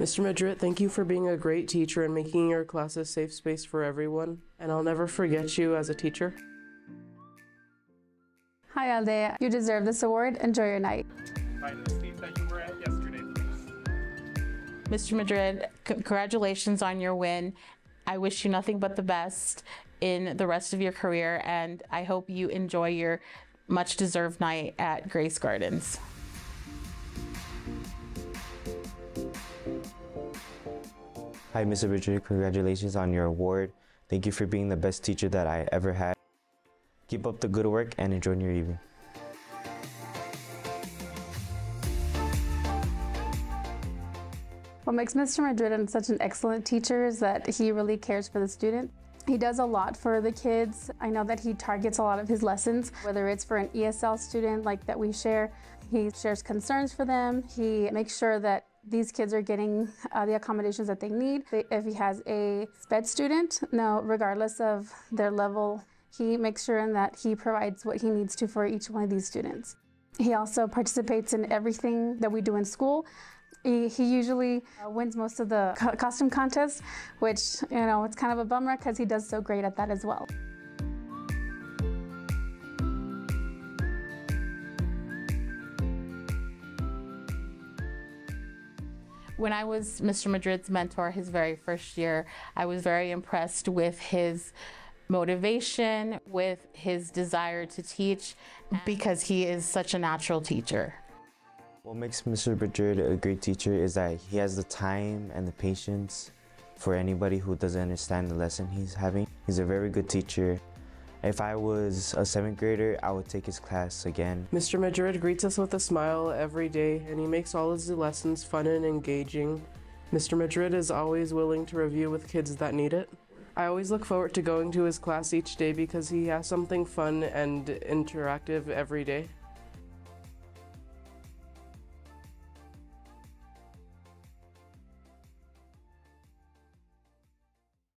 Mr. Madrid, thank you for being a great teacher and making your class a safe space for everyone. And I'll never forget you as a teacher. Hi, Aldea. You deserve this award. Enjoy your night. Find the seat that you were at yesterday, please. Mr. Madrid, c- congratulations on your win. I wish you nothing but the best in the rest of your career, and I hope you enjoy your much deserved night at Grace Gardens. Hi, Mr. Richard. Congratulations on your award. Thank you for being the best teacher that I ever had. Keep up the good work and enjoy your evening. What makes Mr. Madrid such an excellent teacher is that he really cares for the student. He does a lot for the kids. I know that he targets a lot of his lessons, whether it's for an ESL student like that we share. He shares concerns for them. He makes sure that these kids are getting uh, the accommodations that they need. If he has a SPED student, no, regardless of their level, he makes sure that he provides what he needs to for each one of these students. He also participates in everything that we do in school. He, he usually uh, wins most of the co- costume contests, which, you know, it's kind of a bummer because he does so great at that as well. When I was Mr. Madrid's mentor his very first year, I was very impressed with his motivation, with his desire to teach, because he is such a natural teacher. What makes Mr. Madrid a great teacher is that he has the time and the patience for anybody who doesn't understand the lesson he's having. He's a very good teacher. If I was a seventh grader, I would take his class again. Mr. Madrid greets us with a smile every day, and he makes all his lessons fun and engaging. Mr. Madrid is always willing to review with kids that need it. I always look forward to going to his class each day because he has something fun and interactive every day.